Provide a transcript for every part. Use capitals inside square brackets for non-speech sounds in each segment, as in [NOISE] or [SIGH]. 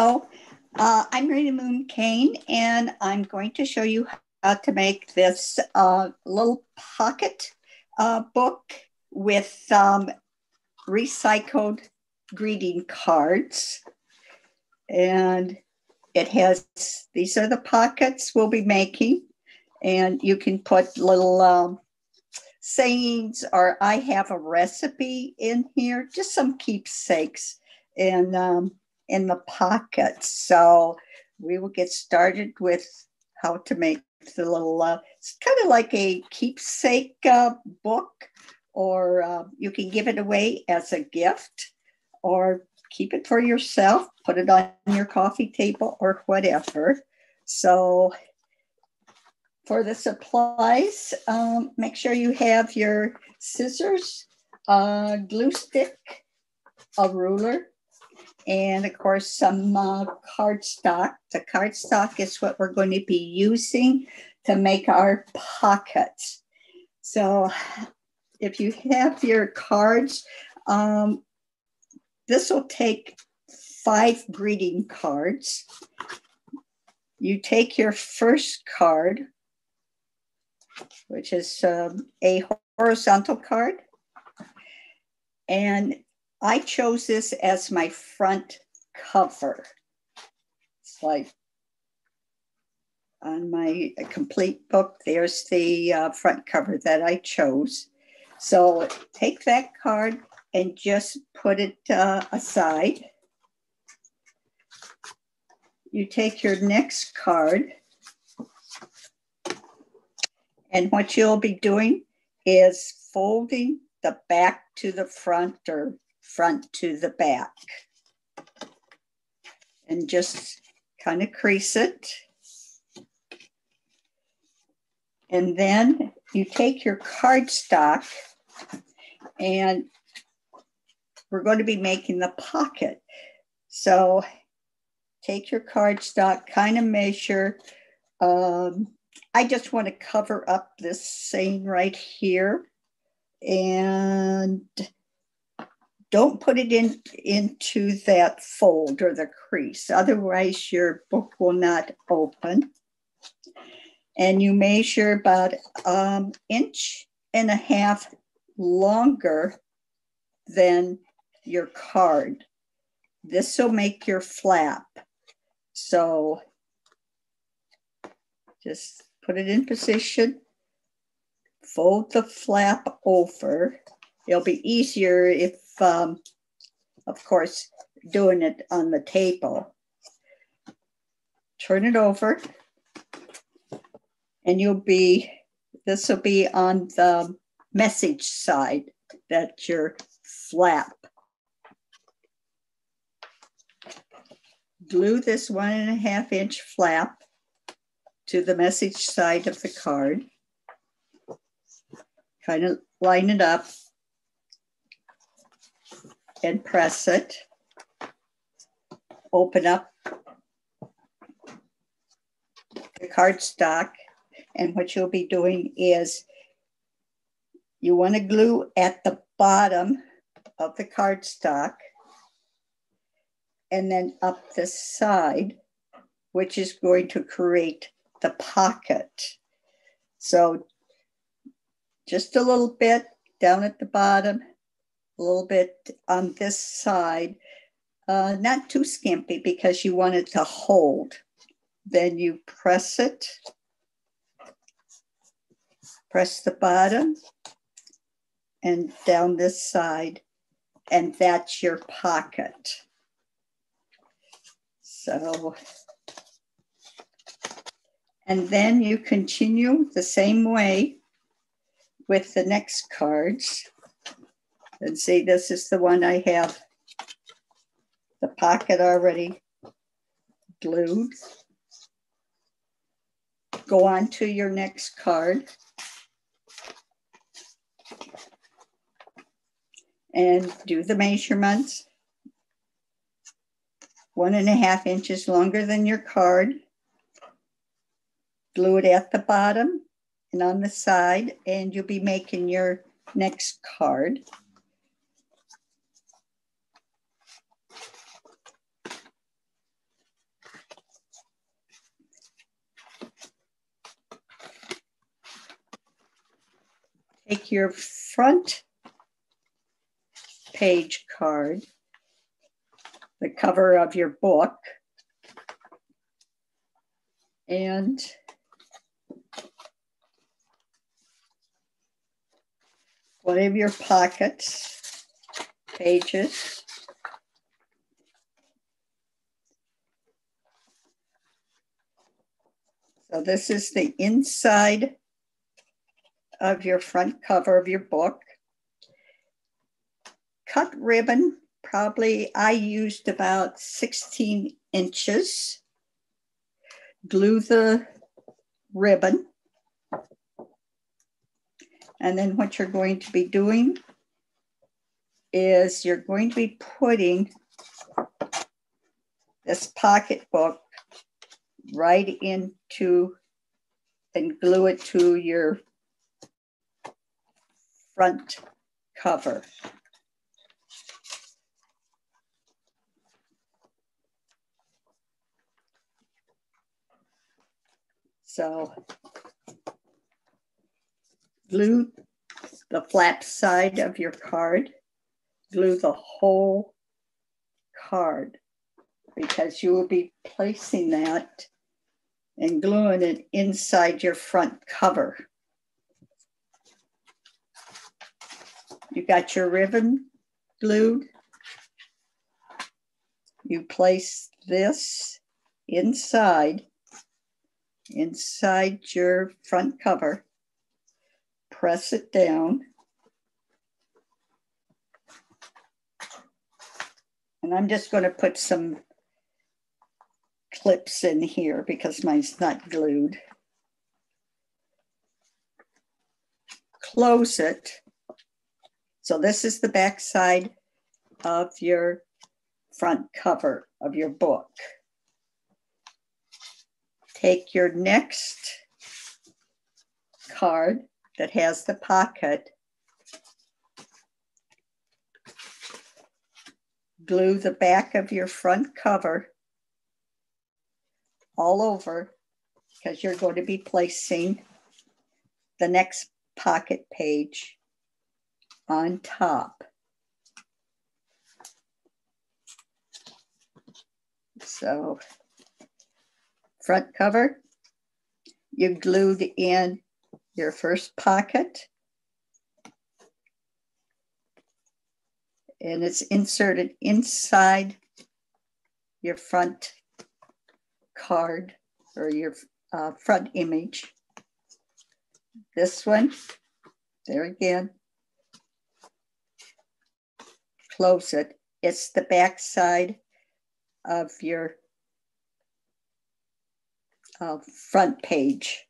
Hello, uh, I'm Rita Moon Kane, and I'm going to show you how to make this uh, little pocket uh, book with um, recycled greeting cards. And it has, these are the pockets we'll be making, and you can put little um, sayings, or I have a recipe in here, just some keepsakes. And um, in the pocket. So we will get started with how to make the little, uh, it's kind of like a keepsake uh, book, or uh, you can give it away as a gift, or keep it for yourself, put it on your coffee table, or whatever. So for the supplies, um, make sure you have your scissors, uh, glue stick, a ruler, and of course some uh, cardstock. The cardstock is what we're going to be using to make our pockets. So if you have your cards, um, this will take five greeting cards. You take your first card, which is um, a horizontal card, and I chose this as my front cover. It's like on my complete book, there's the uh, front cover that I chose. So take that card and just put it uh, aside. You take your next card, and what you'll be doing is folding the back to the front or front to the back. And just kind of crease it. And then you take your cardstock and we're going to be making the pocket. So take your cardstock, kind of measure. Um, I just want to cover up this seam right here. And don't put it in into that fold or the crease. Otherwise your book will not open. And you measure about um inch and a half longer than your card. This will make your flap. So just put it in position fold the flap over. It'll be easier if um, of course, doing it on the table. Turn it over, and you'll be, this will be on the message side. That's your flap. Glue this one and a half inch flap to the message side of the card. Kind of line it up and press it. Open up the cardstock. And what you'll be doing is you want to glue at the bottom of the cardstock and then up the side, which is going to create the pocket. So just a little bit down at the bottom a little bit on this side, uh, not too skimpy because you want it to hold. Then you press it, press the bottom and down this side, and that's your pocket. So, and then you continue the same way with the next cards. And see, this is the one I have the pocket already glued. Go on to your next card. And do the measurements. One and a half inches longer than your card. Glue it at the bottom and on the side, and you'll be making your next card. Take your front page card, the cover of your book, and one of your pockets, pages. So this is the inside of your front cover of your book. Cut ribbon, probably I used about 16 inches. Glue the ribbon. And then what you're going to be doing is you're going to be putting this pocketbook right into and glue it to your front cover. So glue the flap side of your card, glue the whole card because you will be placing that and gluing it inside your front cover. You got your ribbon glued. You place this inside, inside your front cover. Press it down. And I'm just going to put some clips in here because mine's not glued. Close it. So this is the back side of your front cover of your book. Take your next card that has the pocket, glue the back of your front cover all over because you're going to be placing the next pocket page on top. So front cover, you glued in your first pocket and it's inserted inside your front card or your uh, front image. This one, there again, close it. It's the back side of your uh, front page.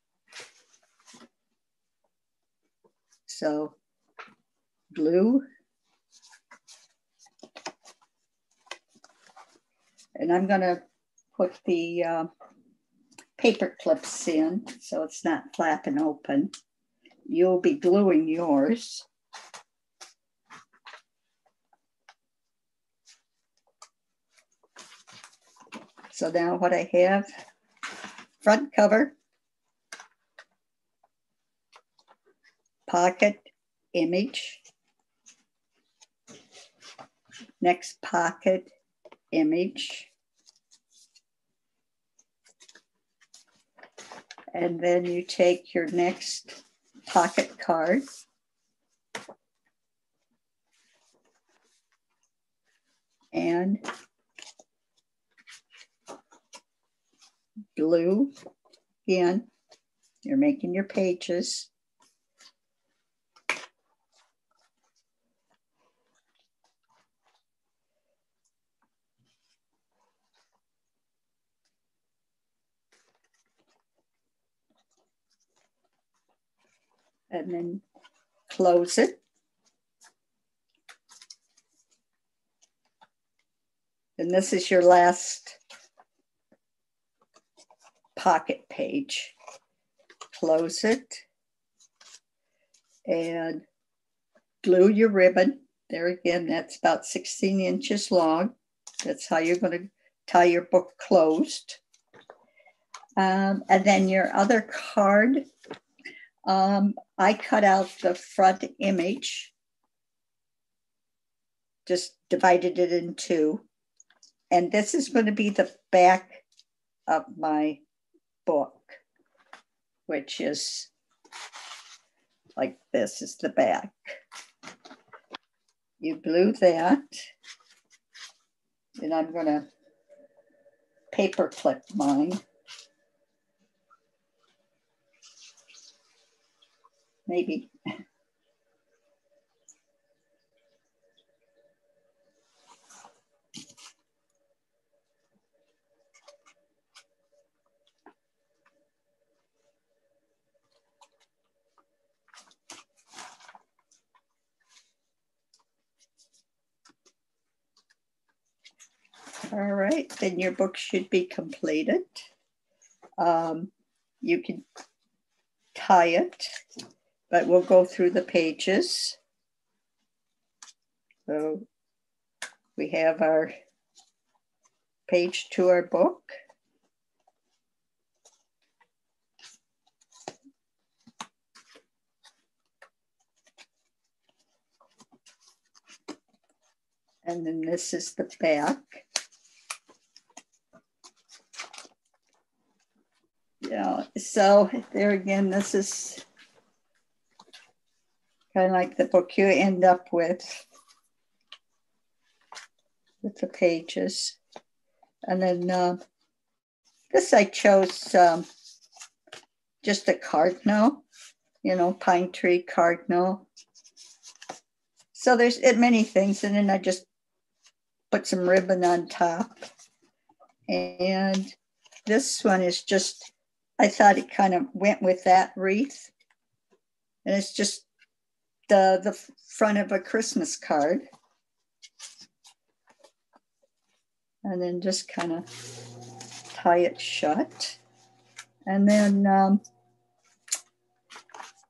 So glue. And I'm going to put the uh, paper clips in so it's not flapping open. You'll be gluing yours. So now what I have, front cover, pocket image, next pocket image, And then you take your next pocket card. And glue again. You're making your pages. and then close it. And this is your last pocket page. Close it and glue your ribbon. There again, that's about 16 inches long. That's how you're going to tie your book closed. Um, and then your other card Um, I cut out the front image, just divided it in two. And this is going to be the back of my book, which is like this is the back. You glue that, and I'm going to paper clip mine. Maybe. All right, then your book should be completed. Um, you can tie it, but we'll go through the pages. So we have our page to our book. And then this is the back. Yeah, so there again, this is kind of like the book you end up with, with the pages. And then uh, this I chose um, just a cardinal, you know, pine tree cardinal. So there's many things. And then I just put some ribbon on top. And this one is just I thought it kind of went with that wreath. And it's just the, the front of a Christmas card. And then just kind of tie it shut. And then um,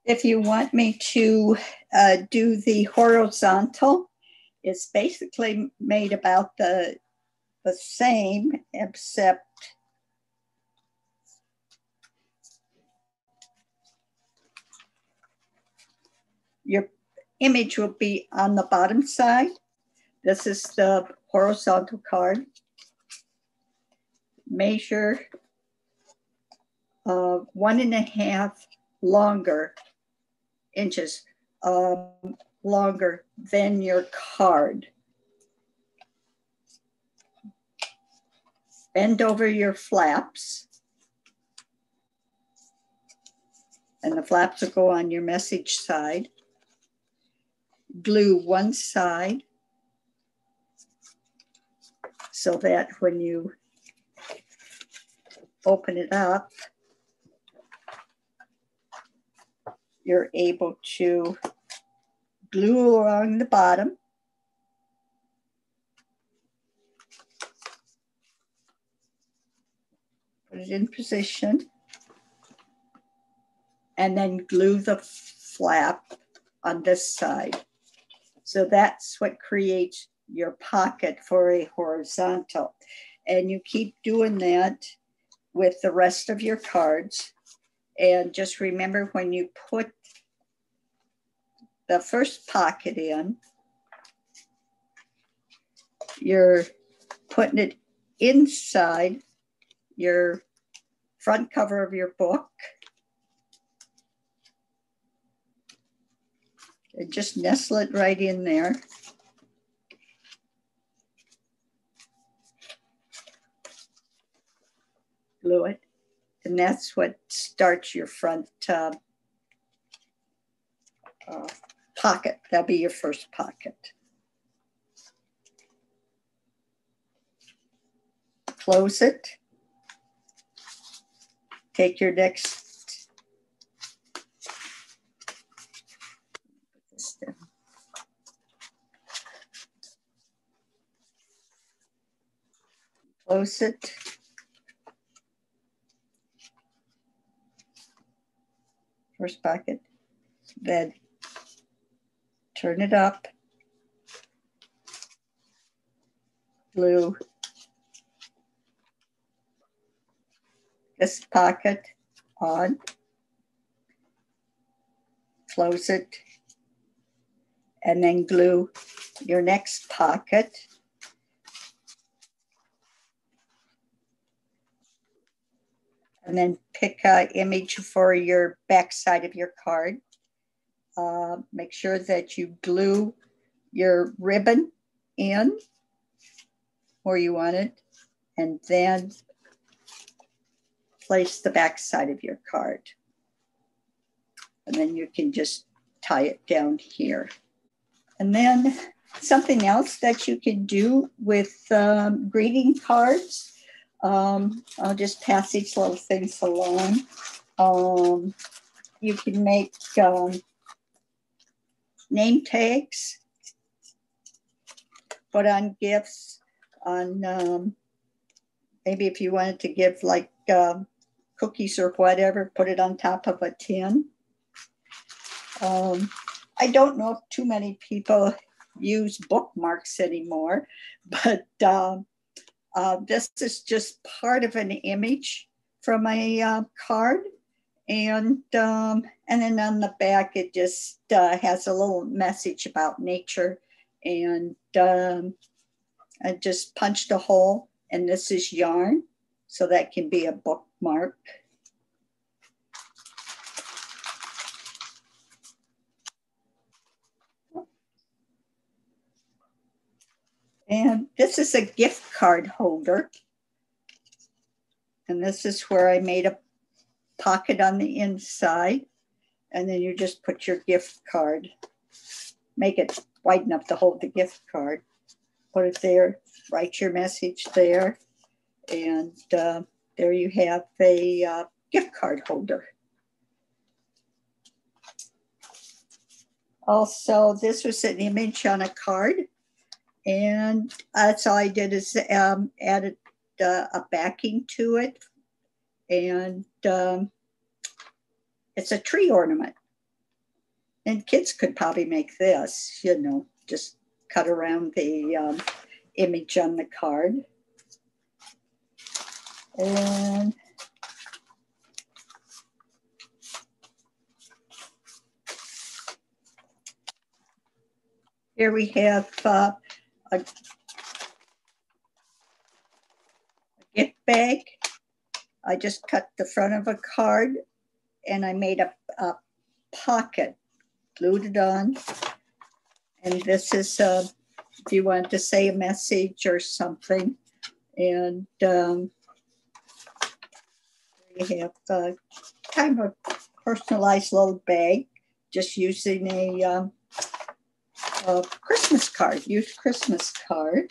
if you want me to uh, do the horizontal, it's basically made about the, the same, except your image will be on the bottom side. This is the horizontal card. Measure uh, one and a half longer inches um, longer than your card. Bend over your flaps. And the flaps will go on your message side glue one side so that when you open it up, you're able to glue along the bottom. Put it in position and then glue the flap on this side. So that's what creates your pocket for a horizontal. And you keep doing that with the rest of your cards. And just remember when you put the first pocket in, you're putting it inside your front cover of your book. Just nestle it right in there. Glue it. And that's what starts your front uh, uh, pocket. That'll be your first pocket. Close it. Take your next Close it. First pocket, then turn it up. Glue this pocket on. close it, and then glue your next pocket. And then pick an image for your back side of your card. Uh, make sure that you glue your ribbon in where you want it, and then place the back side of your card. And then you can just tie it down here. And then something else that you can do with um, greeting cards, um, I'll just pass these little things along. Um, you can make um, name tags, put on gifts, on um, maybe if you wanted to give like uh, cookies or whatever, put it on top of a tin. Um, I don't know if too many people use bookmarks anymore, [LAUGHS] but um, uh, this is just part of an image from a uh, card. And, um, and then on the back, it just uh, has a little message about nature. And um, I just punched a hole, and this is yarn. So that can be a bookmark. And this is a gift card holder. And this is where I made a pocket on the inside. And then you just put your gift card, make it wide enough to hold the gift card. Put it there, write your message there. And uh, there you have a uh, gift card holder. Also, this was an image on a card and that's all I did is um, added uh, a backing to it. And um, it's a tree ornament. And kids could probably make this, you know, just cut around the um, image on the card. And here we have uh, a, a gift bag. I just cut the front of a card and I made a, a pocket, glued it on. And this is, uh, if you want to say a message or something. And um, we have uh, kind of a personalized little bag, just using a um, a Christmas card, used Christmas card.